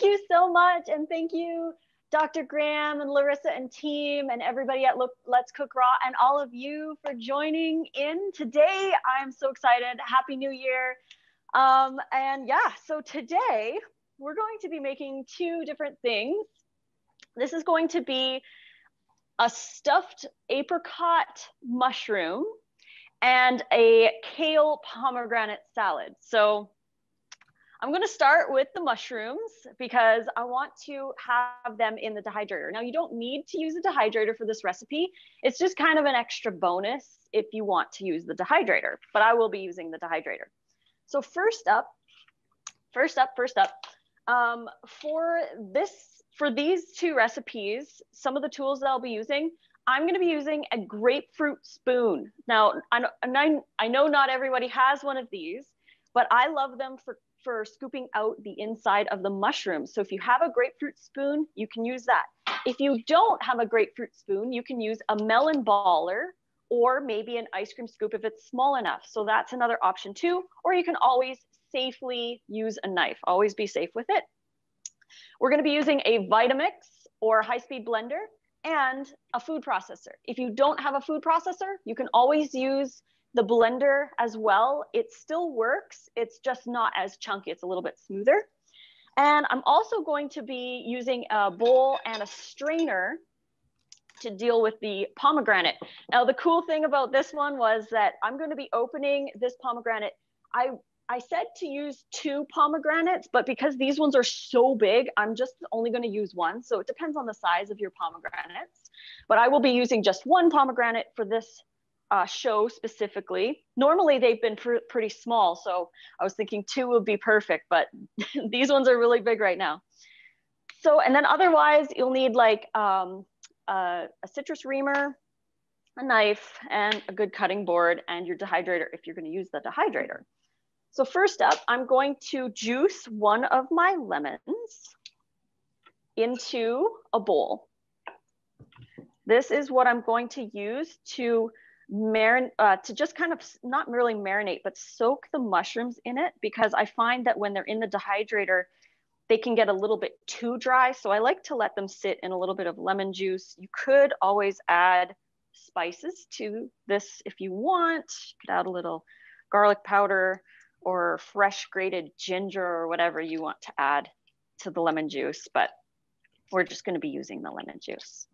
thank you so much. And thank you, Dr. Graham and Larissa and team and everybody at Let's Cook Raw and all of you for joining in today. I'm so excited. Happy New Year. Um, and yeah, so today we're going to be making two different things. This is going to be a stuffed apricot mushroom and a kale pomegranate salad. So I'm gonna start with the mushrooms because I want to have them in the dehydrator. Now you don't need to use a dehydrator for this recipe. It's just kind of an extra bonus if you want to use the dehydrator, but I will be using the dehydrator. So first up, first up, first up, um, for this, for these two recipes, some of the tools that I'll be using, I'm going to be using a grapefruit spoon. Now, I know, I know not everybody has one of these, but I love them for for scooping out the inside of the mushroom. So if you have a grapefruit spoon, you can use that. If you don't have a grapefruit spoon, you can use a melon baller or maybe an ice cream scoop if it's small enough. So that's another option too. Or you can always safely use a knife. Always be safe with it. We're gonna be using a Vitamix or high-speed blender and a food processor. If you don't have a food processor, you can always use the blender as well, it still works. It's just not as chunky. It's a little bit smoother. And I'm also going to be using a bowl and a strainer to deal with the pomegranate. Now, the cool thing about this one was that I'm going to be opening this pomegranate. I, I said to use two pomegranates, but because these ones are so big, I'm just only going to use one. So it depends on the size of your pomegranates. But I will be using just one pomegranate for this uh, show specifically. Normally they've been pr pretty small, so I was thinking two would be perfect, but these ones are really big right now. So, and then otherwise you'll need like um, a, citrus reamer, a knife, and a good cutting board, and your dehydrator if you're gonna use the dehydrator. So first up, I'm going to juice one of my lemons into a bowl. This is what I'm going to use to marin uh, to just kind of not merely marinate, but soak the mushrooms in it because I find that when they're in the dehydrator, they can get a little bit too dry. So I like to let them sit in a little bit of lemon juice. You could always add spices to this if you want. You could add a little garlic powder or fresh grated ginger or whatever you want to add to the lemon juice, but we're just gonna be using the lemon juice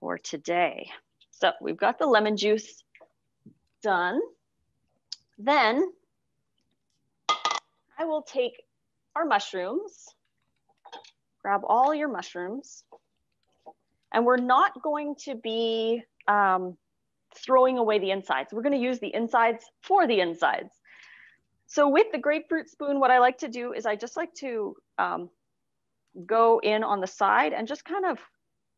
for today. So we've got the lemon juice done. Then I will take our mushrooms, grab all your mushrooms, and we're not going to be um, throwing away the insides. We're gonna use the insides for the insides. So with the grapefruit spoon, what I like to do is I just like to um, go in on the side and just kind of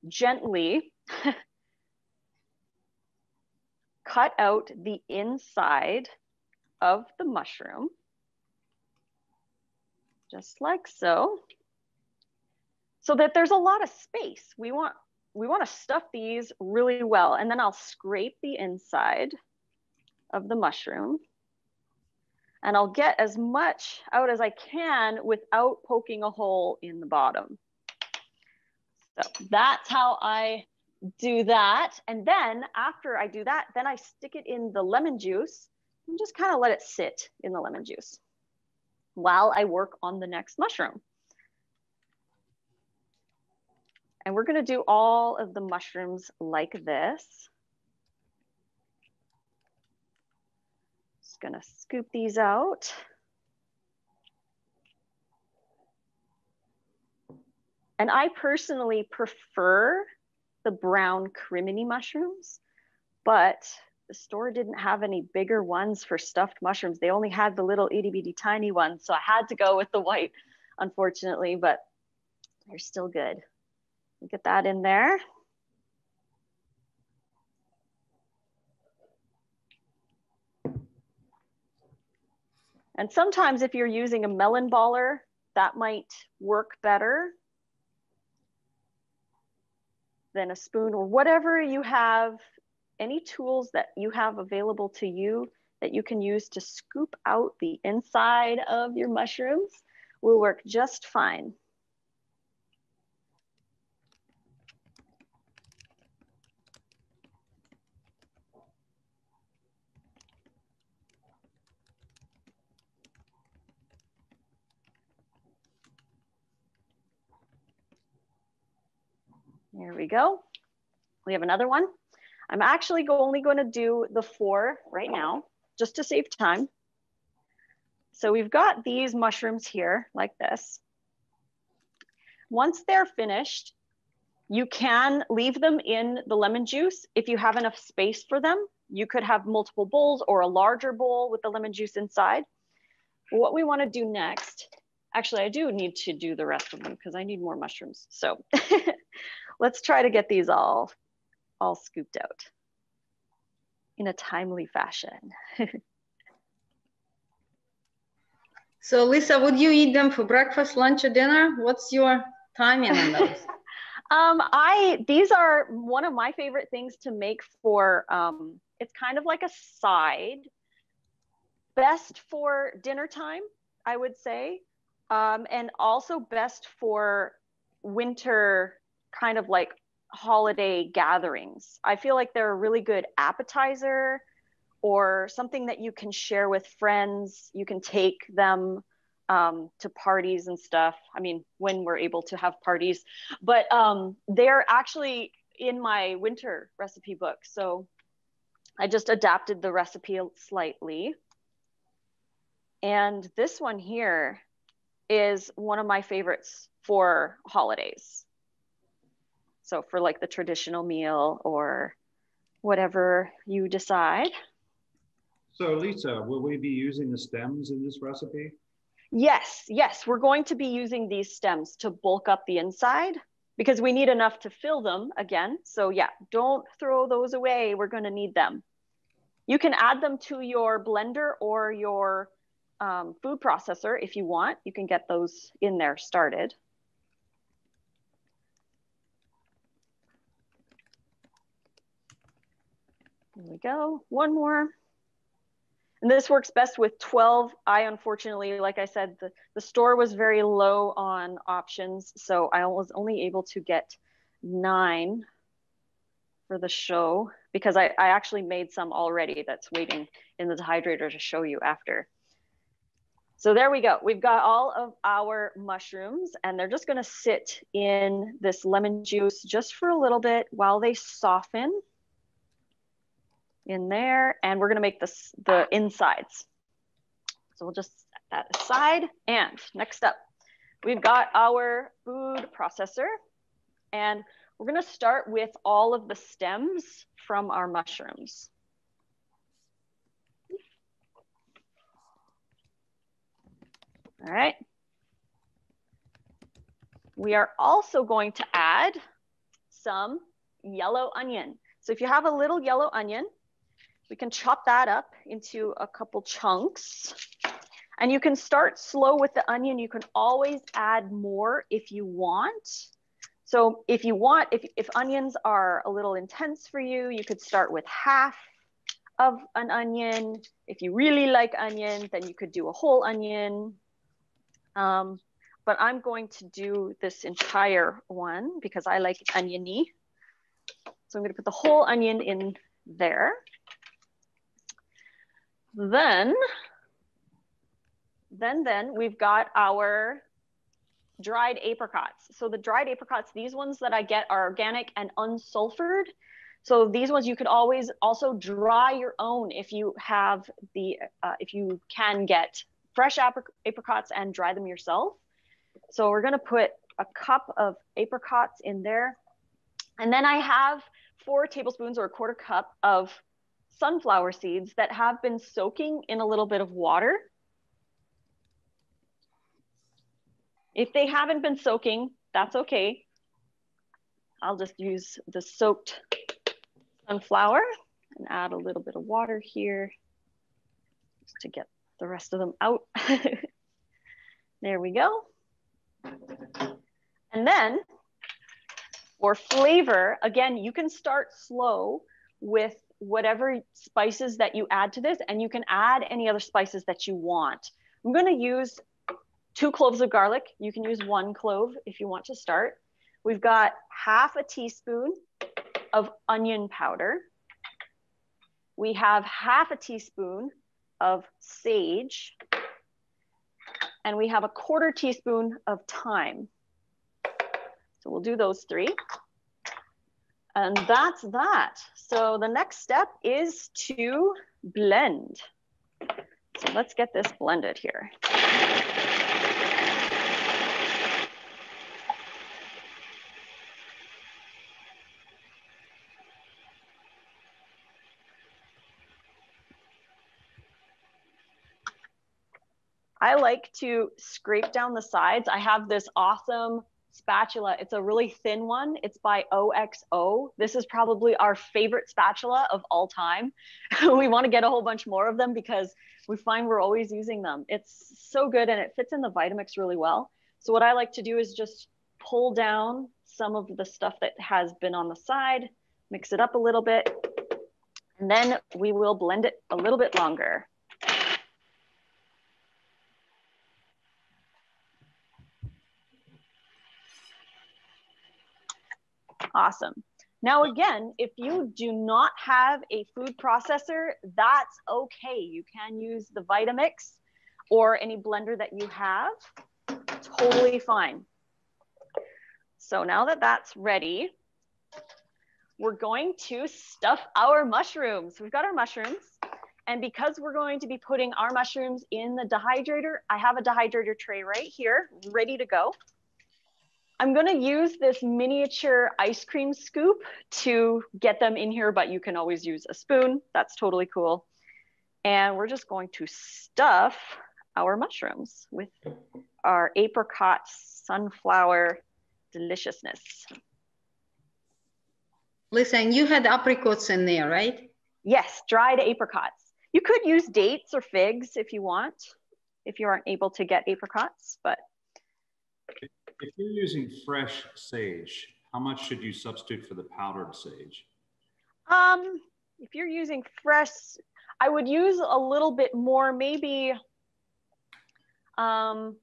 gently cut out the inside of the mushroom, just like so, so that there's a lot of space. We want, we want to stuff these really well. And then I'll scrape the inside of the mushroom and I'll get as much out as I can without poking a hole in the bottom. So that's how I do that. And then after I do that, then I stick it in the lemon juice and just kind of let it sit in the lemon juice while I work on the next mushroom. And we're gonna do all of the mushrooms like this. Just gonna scoop these out. And I personally prefer the brown crimini mushrooms, but the store didn't have any bigger ones for stuffed mushrooms. They only had the little itty bitty tiny ones. So I had to go with the white, unfortunately, but they're still good. Get that in there. And sometimes if you're using a melon baller, that might work better than a spoon or whatever you have, any tools that you have available to you that you can use to scoop out the inside of your mushrooms will work just fine. There we go. We have another one. I'm actually only going to do the four right now, just to save time. So we've got these mushrooms here like this. Once they're finished, you can leave them in the lemon juice if you have enough space for them. You could have multiple bowls or a larger bowl with the lemon juice inside. What we wanna do next, actually I do need to do the rest of them because I need more mushrooms. So let's try to get these all, all scooped out in a timely fashion. so Lissa, would you eat them for breakfast, lunch or dinner? What's your timing on those? um, I, these are one of my favorite things to make for, um, it's kind of like a side, best for dinner time, I would say. Um, and also best for winter kind of like holiday gatherings. I feel like they're a really good appetizer or something that you can share with friends. You can take them um, to parties and stuff. I mean, when we're able to have parties, but um, they're actually in my winter recipe book. So I just adapted the recipe slightly. And this one here is one of my favorites for holidays. So for like the traditional meal or whatever you decide. So Lissa, will we be using the stems in this recipe? Yes, yes, we're going to be using these stems to bulk up the inside because we need enough to fill them again. So yeah, don't throw those away. We're going to need them. You can add them to your blender or your um, food processor if you want. You can get those in there started. There we go. One more. And this works best with 12. I unfortunately, like I said, the, the store was very low on options. So I was only able to get nine for the show because I, I actually made some already that's waiting in the dehydrator to show you after. So there we go. We've got all of our mushrooms and they're just gonna sit in this lemon juice just for a little bit while they soften in there and we're gonna make this the insides. So we'll just set that aside. And next up, we've got our food processor and we're gonna start with all of the stems from our mushrooms. All right. We are also going to add some yellow onion. So if you have a little yellow onion, we can chop that up into a couple chunks. And you can start slow with the onion. You can always add more if you want. So if you want, if, if onions are a little intense for you, you could start with half of an onion. If you really like onion, then you could do a whole onion. Um, but I'm going to do this entire one because I like oniony. So I'm gonna put the whole onion in there. Then, then, then we've got our dried apricots. So the dried apricots, these ones that I get are organic and unsulfured. So these ones you could always also dry your own if you have the, uh, if you can get fresh apricots and dry them yourself. So we're gonna put a cup of apricots in there. And then I have four tablespoons or a quarter cup of sunflower seeds that have been soaking in a little bit of water. If they haven't been soaking, that's okay. I'll just use the soaked sunflower and add a little bit of water here just to get the rest of them out. there we go. And then for flavor, again, you can start slow with whatever spices that you add to this, and you can add any other spices that you want. I'm gonna use two cloves of garlic. You can use one clove if you want to start. We've got half a teaspoon of onion powder. We have half a teaspoon of sage. And we have a quarter teaspoon of thyme. So we'll do those three. And that's that. So the next step is to blend. So let's get this blended here. I like to scrape down the sides. I have this awesome spatula. It's a really thin one. It's by OXO. This is probably our favorite spatula of all time. we want to get a whole bunch more of them because we find we're always using them. It's so good and it fits in the Vitamix really well. So what I like to do is just pull down some of the stuff that has been on the side, mix it up a little bit, and then we will blend it a little bit longer. Awesome. Now, again, if you do not have a food processor, that's okay. You can use the Vitamix or any blender that you have, totally fine. So now that that's ready, we're going to stuff our mushrooms. We've got our mushrooms. And because we're going to be putting our mushrooms in the dehydrator, I have a dehydrator tray right here, ready to go. I'm going to use this miniature ice cream scoop to get them in here, but you can always use a spoon. That's totally cool. And we're just going to stuff our mushrooms with our apricot sunflower deliciousness. Listen, you had apricots in there, right? Yes, dried apricots. You could use dates or figs if you want, if you aren't able to get apricots, but if you're using fresh sage, how much should you substitute for the powdered sage? Um, if you're using fresh, I would use a little bit more, maybe, um,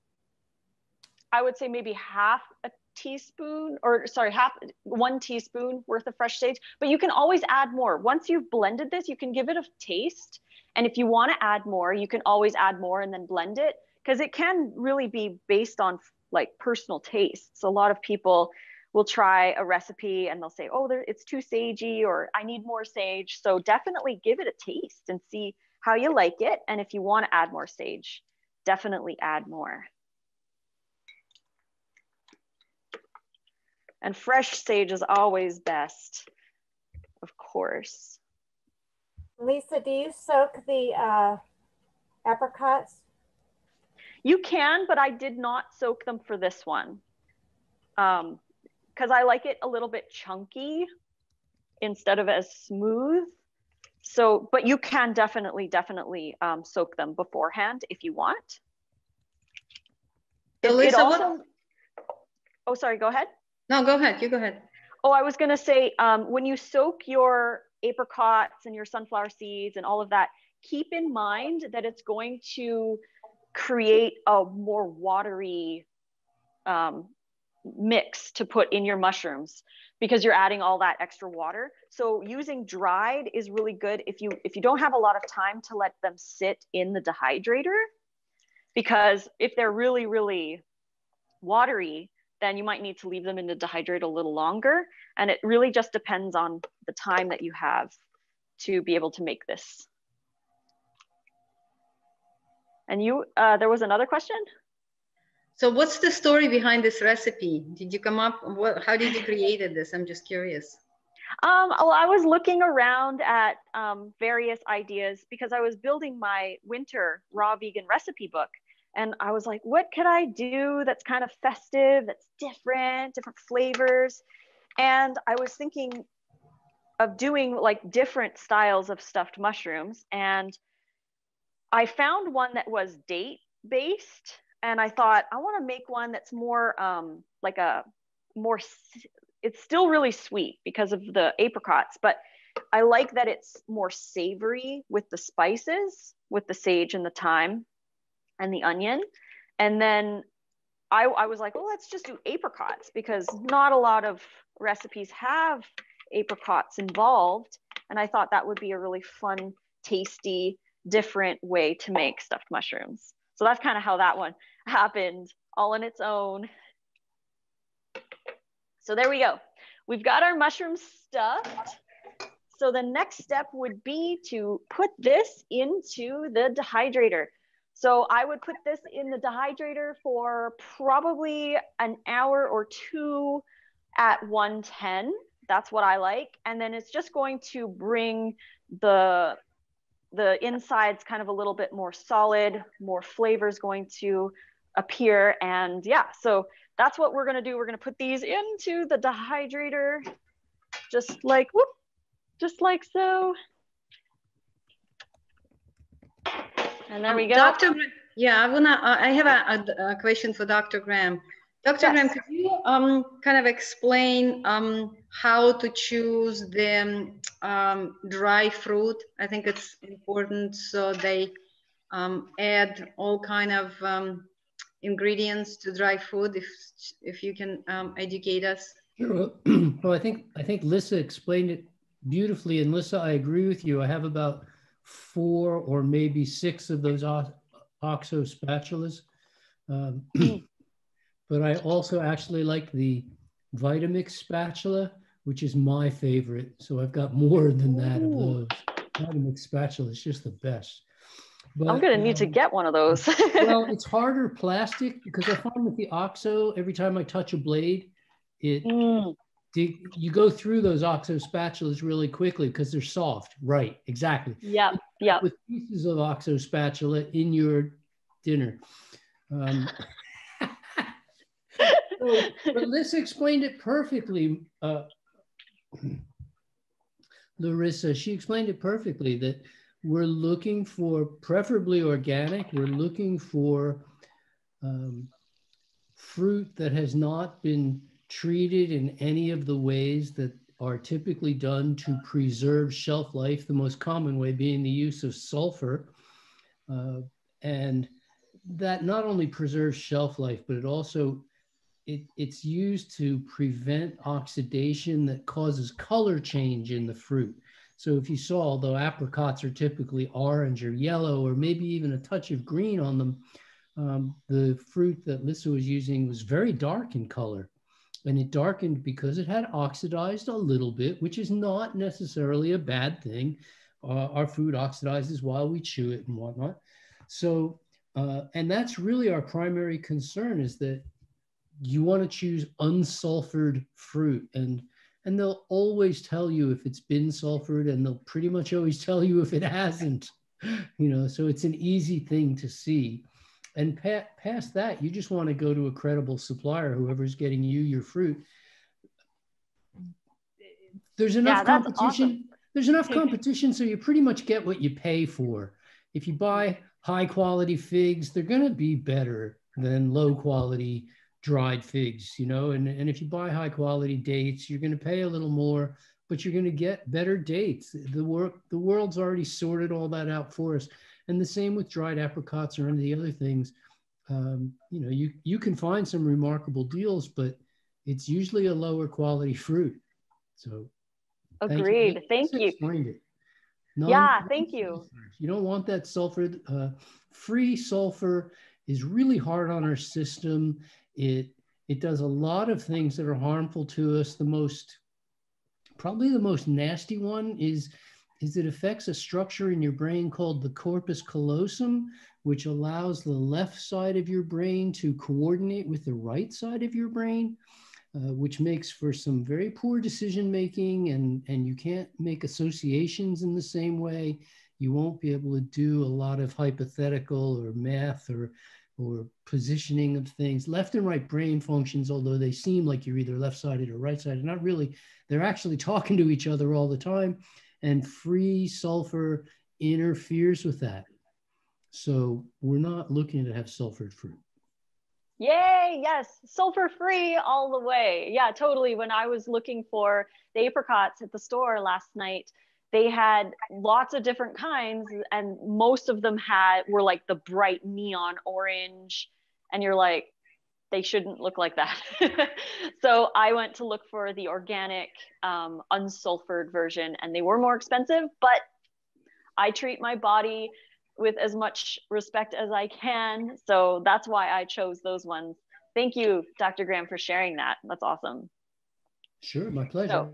I would say maybe half a teaspoon or sorry, half one teaspoon worth of fresh sage, but you can always add more. Once you've blended this, you can give it a taste. And if you want to add more, you can always add more and then blend it because it can really be based on like personal tastes. A lot of people will try a recipe and they'll say, oh, it's too sagey or I need more sage. So definitely give it a taste and see how you like it. And if you want to add more sage, definitely add more. And fresh sage is always best, of course. Lissa, do you soak the uh, apricots you can, but I did not soak them for this one because um, I like it a little bit chunky instead of as smooth. So, but you can definitely, definitely um, soak them beforehand if you want. Lissa, it also. Oh, sorry, go ahead. No, go ahead. You go ahead. Oh, I was going to say um, when you soak your apricots and your sunflower seeds and all of that, keep in mind that it's going to create a more watery um, mix to put in your mushrooms because you're adding all that extra water. So using dried is really good if you if you don't have a lot of time to let them sit in the dehydrator because if they're really really watery then you might need to leave them in the dehydrator a little longer and it really just depends on the time that you have to be able to make this and you, uh, there was another question? So what's the story behind this recipe? Did you come up, what, how did you create this? I'm just curious. Um, well, I was looking around at um, various ideas because I was building my winter raw vegan recipe book. And I was like, what could I do that's kind of festive, that's different, different flavors? And I was thinking of doing like different styles of stuffed mushrooms. And I found one that was date based, and I thought I want to make one that's more um, like a more. It's still really sweet because of the apricots, but I like that it's more savory with the spices, with the sage and the thyme and the onion. And then I, I was like, well, let's just do apricots because not a lot of recipes have apricots involved. And I thought that would be a really fun, tasty different way to make stuffed mushrooms. So that's kind of how that one happened all on its own. So there we go. we've got our mushrooms stuffed. So the next step would be to put this into the dehydrator. So I would put this in the dehydrator for probably an hour or two at 110. That's what I like. And then it's just going to bring the the insides kind of a little bit more solid, more flavors going to appear. And yeah, so that's what we're gonna do. We're gonna put these into the dehydrator, just like, whoop, just like so. And there Um, we go. Dr. Yeah, I wanna. Uh, I have a, a, a question for Dr. Graham. Dr. Yes. Graham, could you um, kind of explain um, how to choose the um, dry fruit? I think it's important. So they um, add all kind of um, ingredients to dry food. If if you can um, educate us. Sure. Well, well, I think I think Lissa explained it beautifully. And Lissa, I agree with you. I have about four or maybe six of those o- OXO spatulas. But I also actually like the Vitamix spatula, which is my favorite. So I've got more than that of those. Vitamix spatula is just the best. But, I'm need to um, get one of those. well, it's harder plastic because I find with the OXO, every time I touch a blade, it Mm, dig- you go through those OXO spatulas really quickly because they're soft. Right, exactly. Yeah, yeah. With pieces of OXO spatula in your dinner. Um, so, but explained it perfectly. Uh, Larissa, she explained it perfectly that we're looking for preferably organic. We're looking for um, fruit that has not been treated in any of the ways that are typically done to preserve shelf life, the most common way being the use of sulfur. Uh, and that not only preserves shelf life, but it also it, it's used to prevent oxidation that causes color change in the fruit. So if you saw, although apricots are typically orange or yellow, or maybe even a touch of green on them, um, the fruit that Lissa was using was very dark in color. And it darkened because it had oxidized a little bit, which is not necessarily a bad thing. Uh, our food oxidizes while we chew it and whatnot. So, uh, and that's really our primary concern is that you want to choose unsulfured fruit and and they'll always tell you if it's been sulfured and they'll pretty much always tell you if it hasn't. You know so it's an easy thing to see. And pa- past that you just want to go to a credible supplier whoever's getting you your fruit. There's enough Yeah, competition awesome. there's enough competition so you pretty much get what you pay for. If you buy high quality figs they're going to be better than low quality dried figs you know and, and if you buy high quality dates you're going to pay a little more but you're going to get better dates the work the world's already sorted all that out for us and the same with dried apricots or any of the other things um, you know you you can find some remarkable deals but it's usually a lower quality fruit so thank you. Agreed. Thank you. Yeah, thank you. You don't want that sulfur. Uh, free sulfur is really hard on our system. It it does a lot of things that are harmful to us. The most probably the most nasty one is is it affects a structure in your brain called the corpus callosum, which allows the left side of your brain to coordinate with the right side of your brain, uh, which makes for some very poor decision making, and, and you can't make associations in the same way. You won't be able to do a lot of hypothetical or math or or positioning of things. Left and right brain functions, although they seem like you're either left sided or right sided, not really. They're actually talking to each other all the time and free sulfur interferes with that. So we're not looking to have sulfured fruit. Yay, yes, sulfur free all the way. Yeah, totally. When I was looking for the apricots at the store last night, they had lots of different kinds and most of them had were like the bright neon orange and you're like they shouldn't look like that. so I went to look for the organic um, unsulfured version and they were more expensive, but I treat my body with as much respect as I can. So that's why I chose those ones. Thank you, Dr. Graham, for sharing that. That's awesome. Sure, my pleasure. So,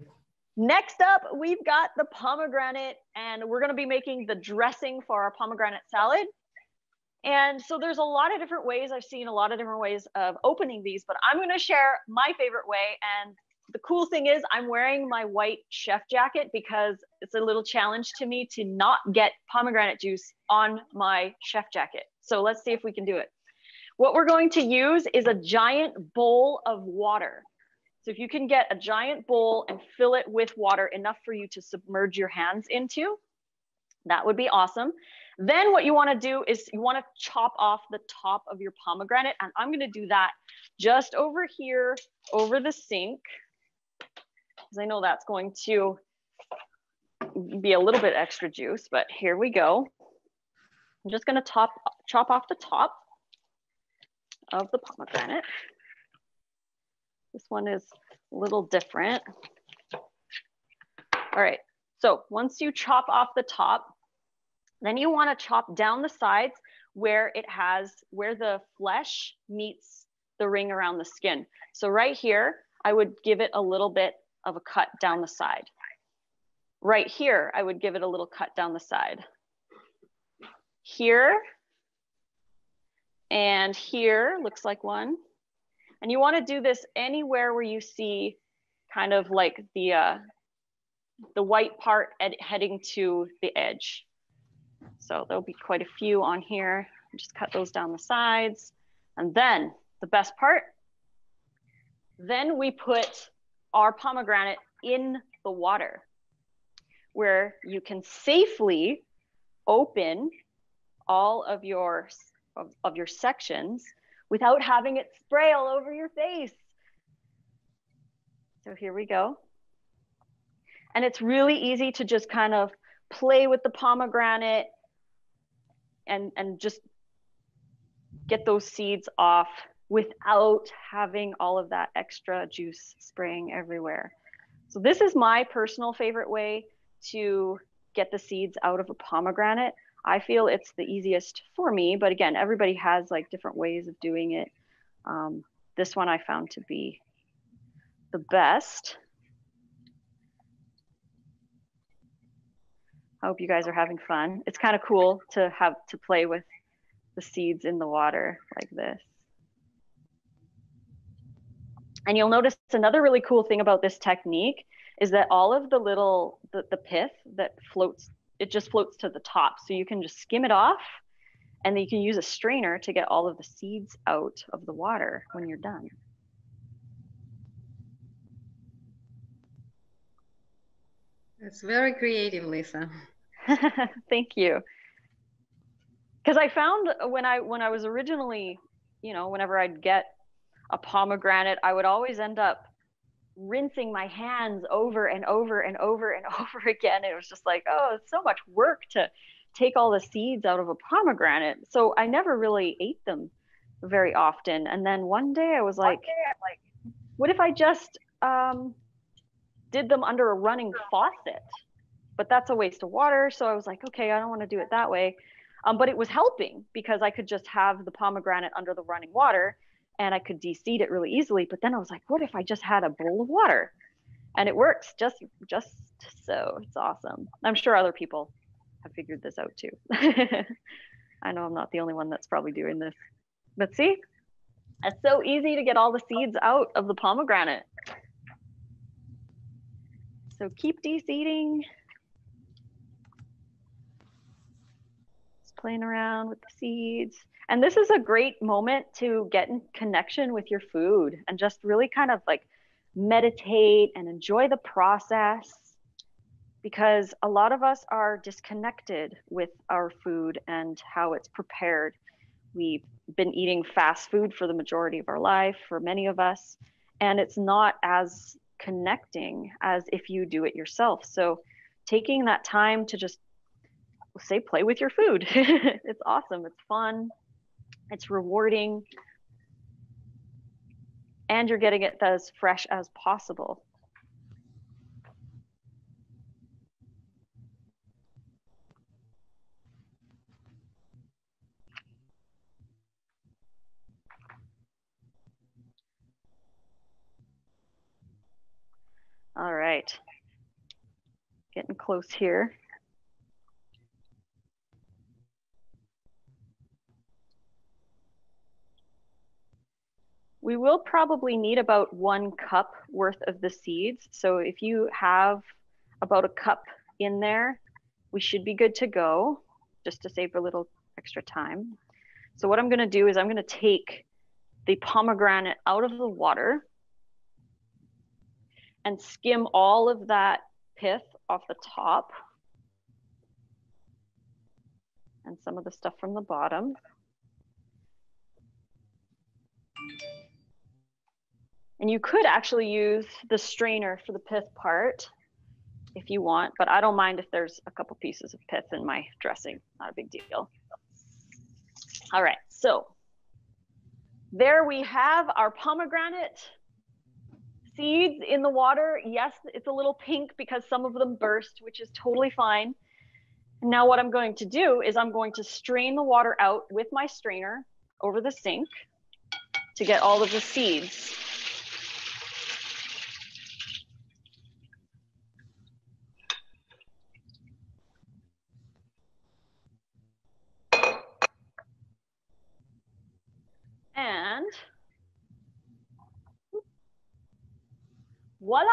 next up, we've got the pomegranate, and we're going to be making the dressing for our pomegranate salad. And so there's a lot of different ways. I've seen a lot of different ways of opening these, but I'm going to share my favorite way. And the cool thing is I'm wearing my white chef jacket because it's a little challenge to me to not get pomegranate juice on my chef jacket. So let's see if we can do it. What we're going to use is a giant bowl of water. So if you can get a giant bowl and fill it with water enough for you to submerge your hands into, that would be awesome. Then what you wanna do is you wanna chop off the top of your pomegranate. And I'm gonna do that just over here, over the sink, because I know that's going to be a little bit extra juice, but here we go. I'm just gonna top, chop off the top of the pomegranate. This one is a little different. All right, so once you chop off the top, then you wanna chop down the sides where it has, where the flesh meets the ring around the skin. So right here, I would give it a little bit of a cut down the side. Right here, I would give it a little cut down the side. Here, and here looks like one. And you wanna do this anywhere where you see kind of like the, uh, the white part heading to the edge. So there'll be quite a few on here. Just cut those down the sides. And then the best part, then we put our pomegranate in the water where you can safely open all of your of, of your sections without having it spray all over your face. So here we go. And it's really easy to just kind of play with the pomegranate and, and just get those seeds off without having all of that extra juice spraying everywhere. So this is my personal favorite way to get the seeds out of a pomegranate. I feel it's the easiest for me, but again, everybody has like different ways of doing it. Um, this one I found to be the best. I hope you guys are having fun. It's kind of cool to have to play with the seeds in the water like this. And you'll notice another really cool thing about this technique is that all of the little, the, the pith that floats, it just floats to the top. So you can just skim it off and then you can use a strainer to get all of the seeds out of the water when you're done. It's very creative, Lissa. Thank you. Because I found when I when I was originally, you know, whenever I'd get a pomegranate, I would always end up rinsing my hands over and over and over and over again. It was just like, oh, it's so much work to take all the seeds out of a pomegranate. So I never really ate them very often. And then one day I was like, like what if I just um, did them under a running faucet? But that's a waste of water. So I was like, okay, I don't want to do it that way. Um, but it was helping because I could just have the pomegranate under the running water and I could deseed it really easily. But then I was like, what if I just had a bowl of water? And it works just just so. It's awesome. I'm sure other people have figured this out too. I know I'm not the only one that's probably doing this. But see, it's so easy to get all the seeds out of the pomegranate. So keep deseeding. Playing around with the seeds. And this is a great moment to get in connection with your food and just really kind of like meditate and enjoy the process because a lot of us are disconnected with our food and how it's prepared. We've been eating fast food for the majority of our life, for many of us, and it's not as connecting as if you do it yourself. So, taking that time to just say, play with your food, it's awesome, it's fun, it's rewarding, and you're getting it as fresh as possible. All right. Getting close here. We will probably need about one cup worth of the seeds. So if you have about a cup in there, we should be good to go just to save a little extra time. So what I'm gonna do is I'm gonna take the pomegranate out of the water and skim all of that pith off the top and some of the stuff from the bottom. And you could actually use the strainer for the pith part if you want, but I don't mind if there's a couple pieces of pith in my dressing, not a big deal. All right, so there we have our pomegranate seeds in the water. Yes, it's a little pink because some of them burst, which is totally fine. Now what I'm going to do is I'm going to strain the water out with my strainer over the sink to get all of the seeds. And voila,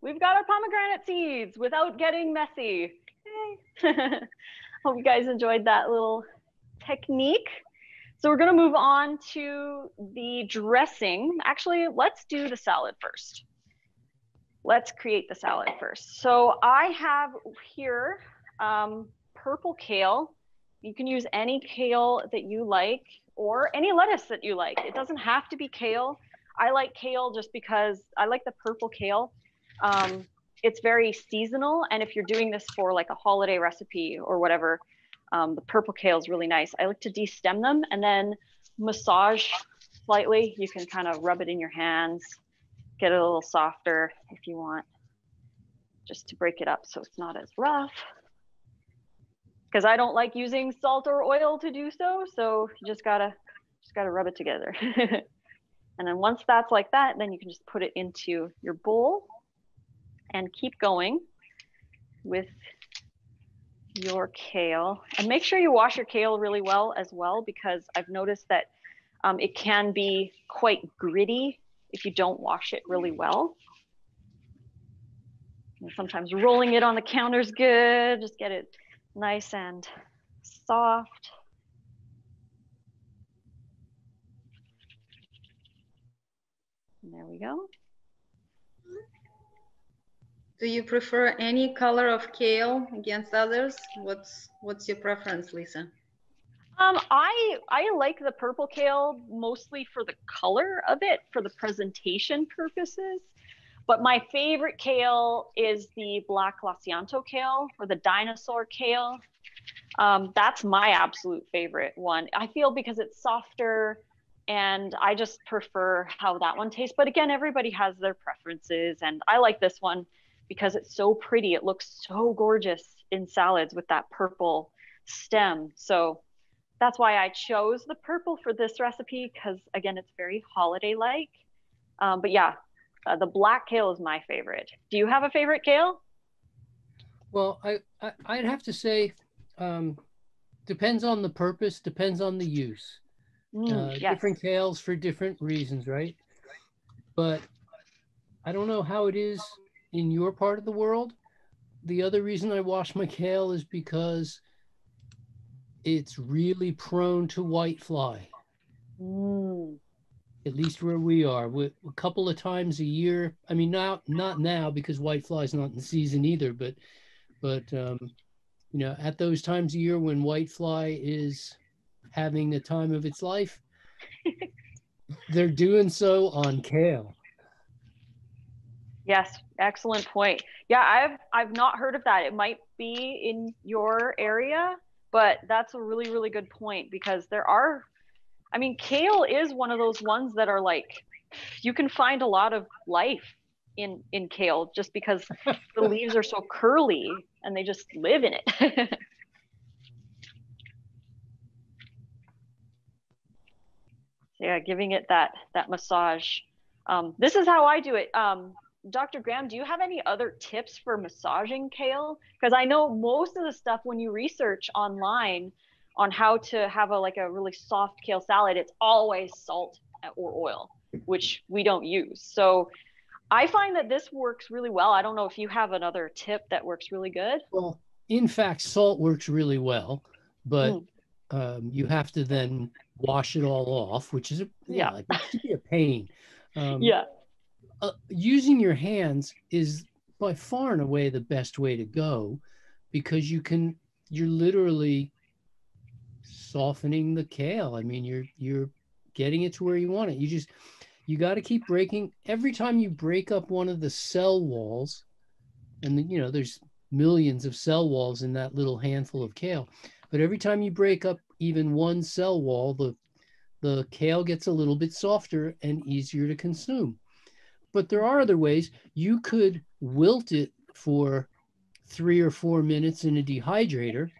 we've got our pomegranate seeds without getting messy. Hope you guys enjoyed that little technique. So we're gonna move on to the dressing. Actually, let's do the salad first. Let's create the salad first. So I have here um, purple kale. You can use any kale that you like or any lettuce that you like. It doesn't have to be kale. I like kale just because I like the purple kale. Um, it's very seasonal. And if you're doing this for like a holiday recipe or whatever, um, the purple kale is really nice. I like to destem them and then massage slightly. You can kind of rub it in your hands, get it a little softer if you want, just to break it up so it's not as rough because I don't like using salt or oil to do so. So you just gotta just gotta rub it together. and then once that's like that, then you can just put it into your bowl and keep going with your kale. And make sure you wash your kale really well as well, because I've noticed that um, it can be quite gritty if you don't wash it really well. And sometimes rolling it on the counter is good. Just get it nice and soft. And there we go. Do you prefer any color of kale against others? What's what's your preference, Lissa? Um, I I like the purple kale mostly for the color of it, for the presentation purposes. But my favorite kale is the black Lacinato kale or the dinosaur kale. Um, that's my absolute favorite one. I feel because it's softer and I just prefer how that one tastes. But again, everybody has their preferences. And I like this one because it's so pretty. It looks so gorgeous in salads with that purple stem. So that's why I chose the purple for this recipe because again, it's very holiday like. Um, but yeah, uh, the black kale is my favorite. Do you have a favorite kale? Well, I, I would have to say, um, depends on the purpose, depends on the use. Mm, uh, yes. Different kales for different reasons, right? But I don't know how it is in your part of the world. The other reason I wash my kale is because it's really prone to white fly. Mm at least where we are, we, a couple of times a year. I mean, now not now because whitefly's not in season either, but but um, you know, at those times a year when whitefly is having the time of its life, they're doing so on kale. Yes, excellent point. Yeah, I've I've not heard of that. It might be in your area, but that's a really really good point because there are I mean, kale is one of those ones that are like you can find a lot of life in in kale just because the leaves are so curly and they just live in it. yeah, giving it that that massage. Um, this is how I do it. Um, Dr. Graham, do you have any other tips for massaging kale? Because I know most of the stuff when you research online on how to have a like a really soft kale salad, it's always salt or oil, which we don't use. So I find that this works really well. I don't know if you have another tip that works really good. Well, in fact, salt works really well, but mm. um, you have to then wash it all off, which is a, yeah, like, it be a pain. Um, yeah. Uh, using your hands is by far and away the best way to go because you can you're literally softening the kale. I mean, you're you're getting it to where you want it. You just you got to keep breaking every time you break up one of the cell walls and you know there's millions of cell walls in that little handful of kale but every time you break up even one cell wall the the kale gets a little bit softer and easier to consume but there are other ways you could wilt it for three or four minutes in a dehydrator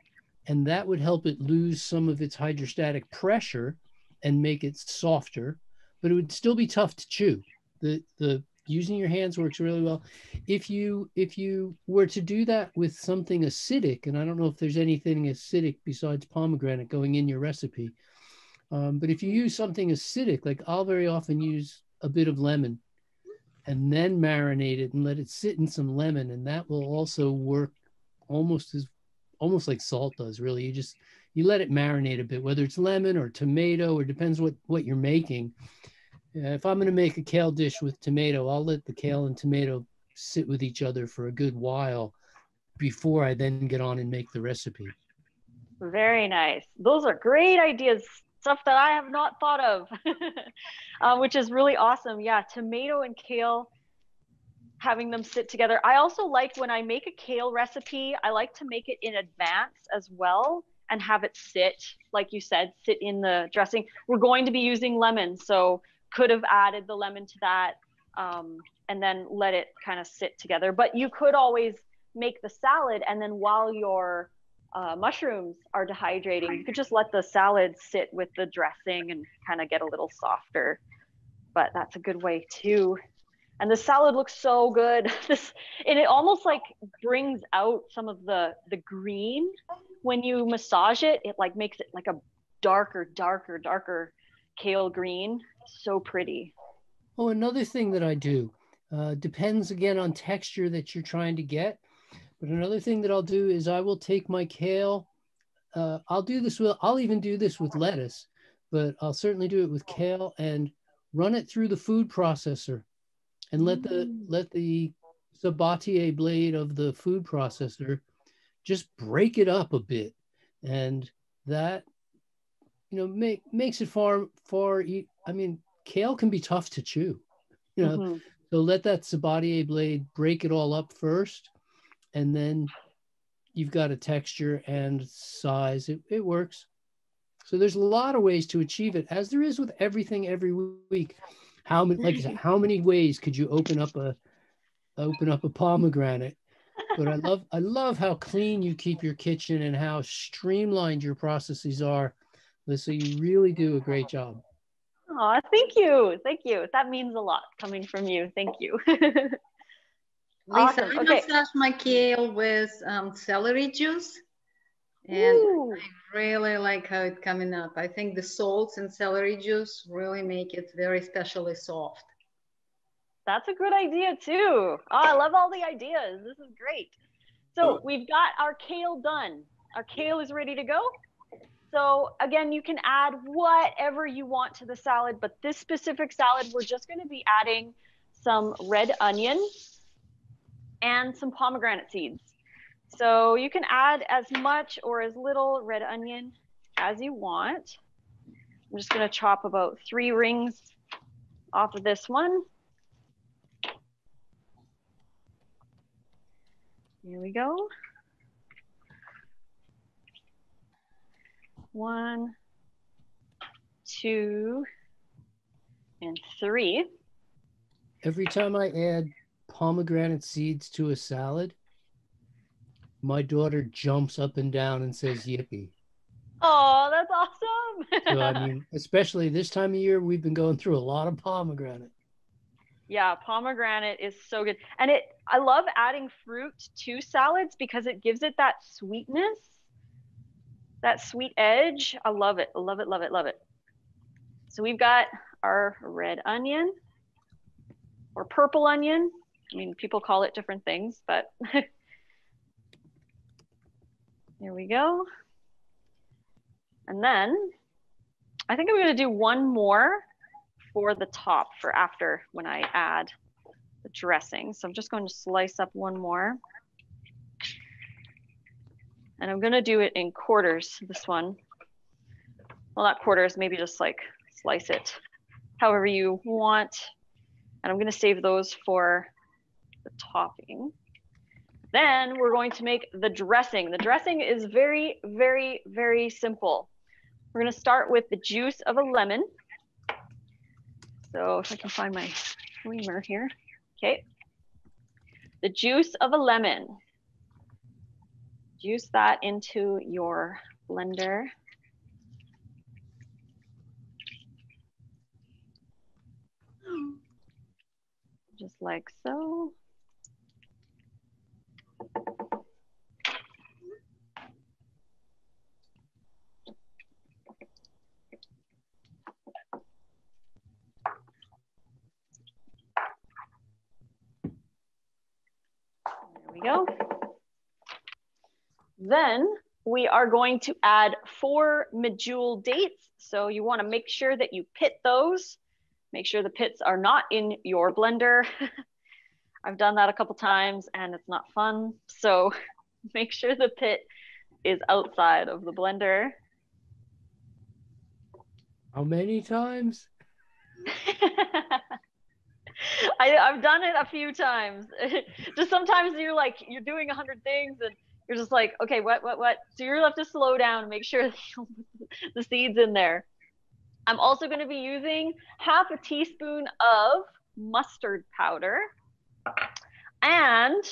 and that would help it lose some of its hydrostatic pressure and make it softer but it would still be tough to chew. The the using your hands works really well. If you if you were to do that with something acidic, and I don't know if there's anything acidic besides pomegranate going in your recipe, um, but if you use something acidic, like I'll very often use a bit of lemon and then marinate it and let it sit in some lemon, and that will also work almost as almost like salt does. Really, you just you let it marinate a bit, whether it's lemon or tomato, or depends what what you're making if I'm going to make a kale dish with tomato, I'll let the kale and tomato sit with each other for a good while before I then get on and make the recipe. Very nice. Those are great ideas, stuff that I have not thought of, uh, which is really awesome. Yeah, tomato and kale, having them sit together. I also like when I make a kale recipe, I like to make it in advance as well and have it sit, like you said, sit in the dressing. We're going to be using lemon, so could have added the lemon to that um, and then let it kind of sit together. But you could always make the salad and then while your uh, mushrooms are dehydrating, you could just let the salad sit with the dressing and kind of get a little softer. But that's a good way too. And the salad looks so good. this and it almost like brings out some of the the green when you massage it. It like makes it like a darker, darker, darker kale green so pretty. Oh, another thing that I do uh, depends again on texture that you're trying to get. But another thing that I'll do is I will take my kale. Uh, I'll do this with, I'll even do this with lettuce, but I'll certainly do it with kale and run it through the food processor and let the, mm. let the Sabatier blade of the food processor just break it up a bit. And that you know, make, makes it far, far. I mean, kale can be tough to chew, you know. Mm-hmm. So let that Sabatier blade break it all up first, and then you've got a texture and size. It, it works. So there's a lot of ways to achieve it, as there is with everything every week. How many, like I said, how many ways could you open up a open up a pomegranate? But I love I love how clean you keep your kitchen and how streamlined your processes are Lissa, you really do a great job. Oh, thank you. Thank you. That means a lot coming from you. Thank you. Lissa, awesome. I okay. massage my kale with um, celery juice. And Ooh. I really like how it's coming up. I think the salts and celery juice really make it very specially soft. That's a good idea too. Oh, I love all the ideas. This is great. So we've got our kale done. Our kale is ready to go. So again, you can add whatever you want to the salad, but this specific salad, we're just gonna be adding some red onion and some pomegranate seeds. So you can add as much or as little red onion as you want. I'm just gonna chop about three rings off of this one. Here we go. One, two, and three. Every time I add pomegranate seeds to a salad, my daughter jumps up and down and says yippee. Oh, that's awesome. so, I mean, especially this time of year, we've been going through a lot of pomegranate. Yeah, pomegranate is so good. And it I love adding fruit to salads because it gives it that sweetness, that sweet edge. I love it. Love it, love it, love it. So we've got our red onion or purple onion. I mean, people call it different things, but there we go. And then I think I'm going to do one more for the top for after when I add the dressing. So I'm just going to slice up one more. And I'm gonna do it in quarters, this one. Well, not quarters, maybe just like slice it however you want. And I'm gonna save those for the topping. Then we're going to make the dressing. The dressing is very, very, very simple. We're gonna start with the juice of a lemon. So if I can find my creamer here. Okay. The juice of a lemon. Juice that into your blender. Just like so. We go. Then we are going to add four medjool dates. So you wanna make sure that you pit those. Make sure the pits are not in your blender. I've done that a couple times and it's not fun. So make sure the pit is outside of the blender. How many times? I, have done it a few times. just sometimes you're like, you're doing a hundred things and you're just like, okay, what, what, what? So you're left to slow down and make sure the seeds in there. I'm also going to be using half a teaspoon of mustard powder and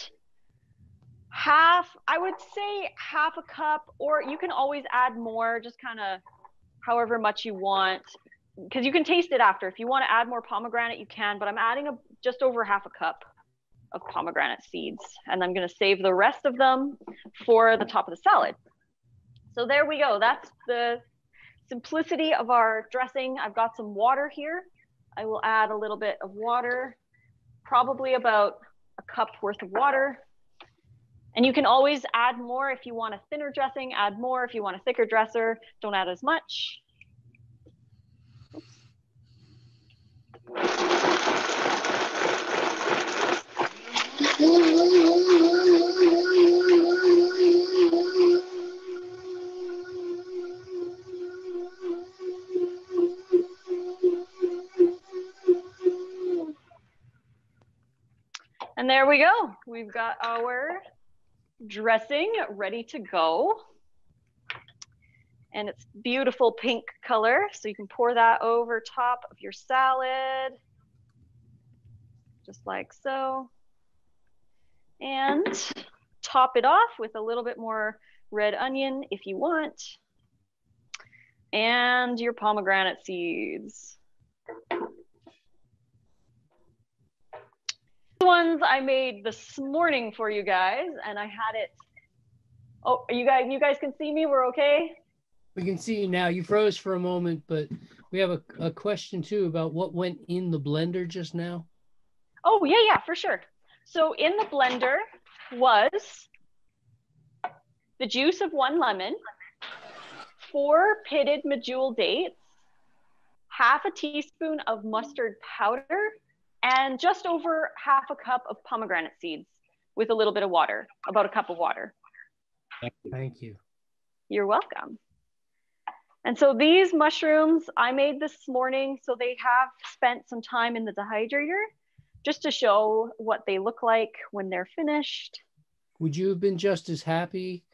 half, I would say half a cup, or you can always add more, just kind of however much you want because you can taste it after. If you want to add more pomegranate, you can, but I'm adding a, just over half a cup of pomegranate seeds. And I'm going to save the rest of them for the top of the salad. So there we go. That's the simplicity of our dressing. I've got some water here. I will add a little bit of water, probably about a cup worth of water. And you can always add more if you want a thinner dressing, add more if you want a thicker dresser, don't add as much. And there we go. We've got our dressing ready to go. And it's beautiful pink color. So you can pour that over top of your salad, just like so. And top it off with a little bit more red onion if you want. And your pomegranate seeds. Ones I made this morning for you guys, and I had it. Oh, you guys, you guys can see me. We're okay. We can see you now. You froze for a moment, but we have a, a question too about what went in the blender just now. Oh yeah, yeah, for sure. So in the blender was the juice of one lemon, four pitted medjool dates, half a teaspoon of mustard powder, and just over half a cup of pomegranate seeds with a little bit of water, about a cup of water. Thank you. Thank you. You're welcome. And so these mushrooms I made this morning, so they have spent some time in the dehydrator just to show what they look like when they're finished. Would you have been just as happy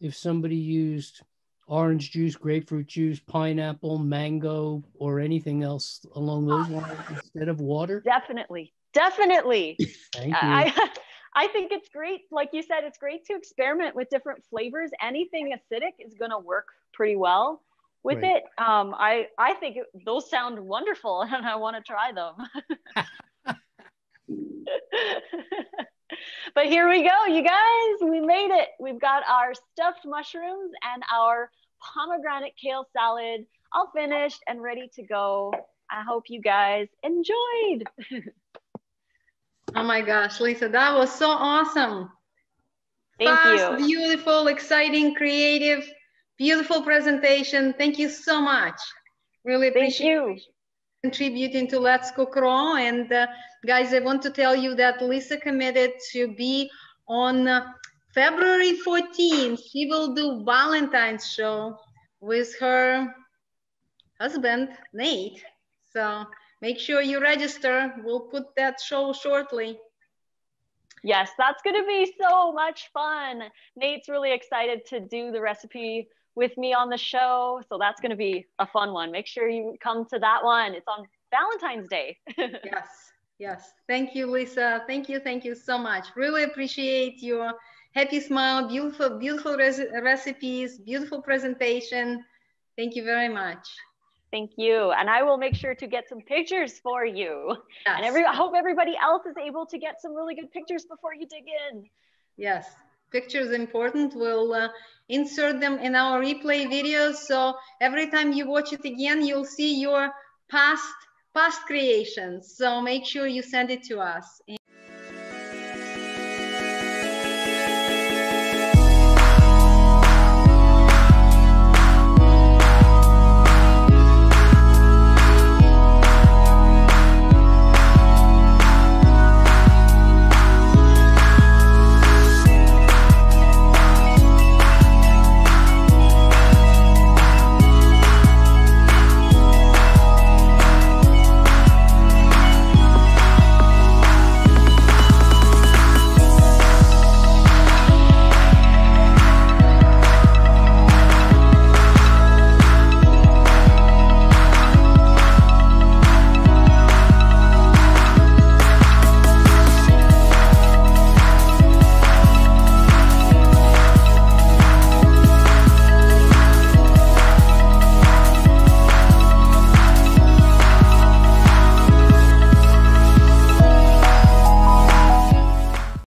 if somebody used orange juice, grapefruit juice, pineapple, mango, or anything else along those lines instead of water? Definitely. Definitely. Thank you. I, I think it's great. Like you said, it's great to experiment with different flavors. Anything acidic is going to work pretty well with right. it. Um, I, I think it, those sound wonderful and I want to try them. But here we go, you guys. We made it. We've got our stuffed mushrooms and our pomegranate kale salad all finished and ready to go. I hope you guys enjoyed. oh my gosh, Lissa, that was so awesome. Thank Fast, you. beautiful, exciting, creative, beautiful presentation. Thank you so much. Really appreciate Thank you. Contributing to Let's Cook Raw. And uh, guys, I want to tell you that Lissa committed to be on uh, February 14th. She will do Valentine's show with her husband, Nate. So make sure you register. We'll put that show shortly. Yes, that's going to be so much fun. Nate's really excited to do the recipe with me on the show. So that's going to be a fun one. Make sure you come to that one. It's on Valentine's Day. yes, yes. Thank you, Lissa. Thank you. Thank you so much. Really appreciate your happy smile, beautiful, beautiful recipes, beautiful presentation. Thank you very much. Thank you. And I will make sure to get some pictures for you. Yes. And every, I hope everybody else is able to get some really good pictures before you dig in. Yes, pictures important. We'll uh, insert them in our replay videos. So every time you watch it again, you'll see your past past creations. So make sure you send it to us.